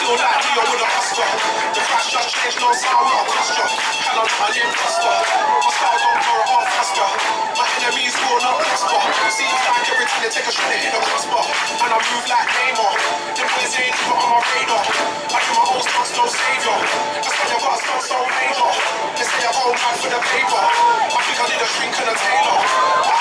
Feel like Leo with a buster. The crash just changed, no sound, not a posture. Can I not an imposter? My style don't go off faster. My enemies will not prosper. Seems like every time they take a shot, they hit a crossbar. And I move like Neymar. Them boys ain't even on my radar. I do my own stunts, no savior. That's why I got a stunt so major. They say I go mad for the paper. I think I need a shrink and a tailor.